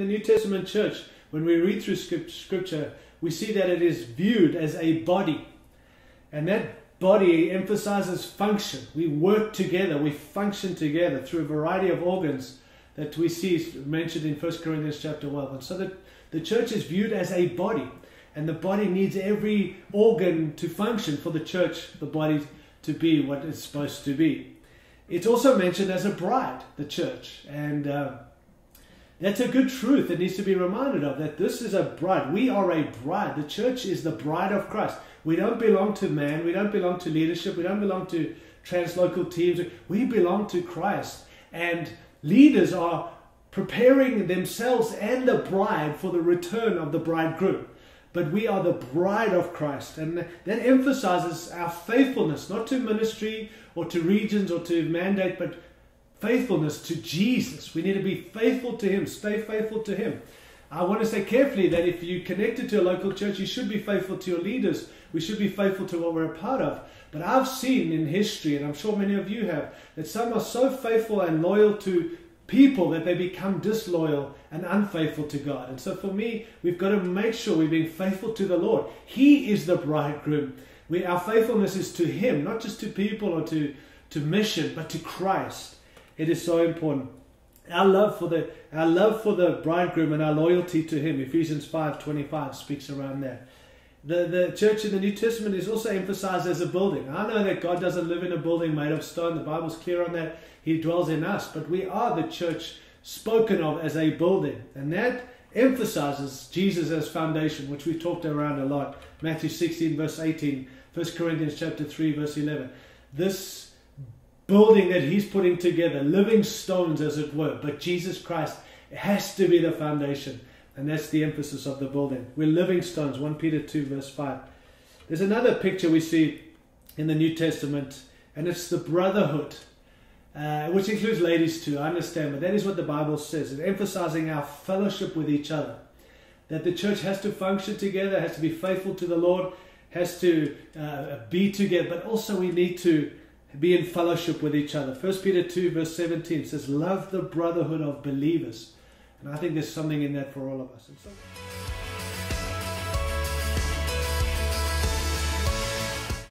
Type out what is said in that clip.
in the New Testament church, when we read through scripture, we see that it is viewed as a body. And that body emphasizes function. We work together, we function together through a variety of organs that we see mentioned in 1 Corinthians chapter 12. And so that the church is viewed as a body. And the body needs every organ to function for the church, the body, to be what it's supposed to be. It's also mentioned as a bride, the church. And uh, that's a good truth that needs to be reminded of that this is a bride. We are a bride. The church is the bride of Christ. We don't belong to man. We don't belong to leadership. We don't belong to translocal teams. We belong to Christ. And leaders are preparing themselves and the bride for the return of the bridegroom. But we are the bride of Christ. And that emphasizes our faithfulness, not to ministry or to regions or to mandate, but faithfulness to Jesus. We need to be faithful to Him, stay faithful to Him. I want to say carefully that if you're connected to a local church, you should be faithful to your leaders. We should be faithful to what we're a part of. But I've seen in history, and I'm sure many of you have, that some are so faithful and loyal to people that they become disloyal and unfaithful to God. And so for me, we've got to make sure we're being faithful to the Lord. He is the bridegroom. We, our faithfulness is to Him, not just to people or to, to mission, but to Christ. It is so important. Our love for the our love for the bridegroom and our loyalty to him, Ephesians 5:25 speaks around that. The, the church in the New Testament is also emphasized as a building. I know that God doesn't live in a building made of stone. The Bible's clear on that. He dwells in us, but we are the church spoken of as a building. And that emphasizes Jesus as foundation, which we've talked around a lot. Matthew 16, verse 18, 1 Corinthians chapter 3, verse 11. This building that he's putting together, living stones as it were. But Jesus Christ has to be the foundation. And that's the emphasis of the building. We're living stones. 1 Peter 2, verse 5. There's another picture we see in the New Testament, and it's the brotherhood, uh, which includes ladies too, I understand, but that is what the Bible says. It's emphasizing our fellowship with each other. That the church has to function together, has to be faithful to the Lord, has to uh, be together, but also we need to be in fellowship with each other. 1 Peter 2, verse 17 says, Love the brotherhood of believers. And I think there's something in that for all of us.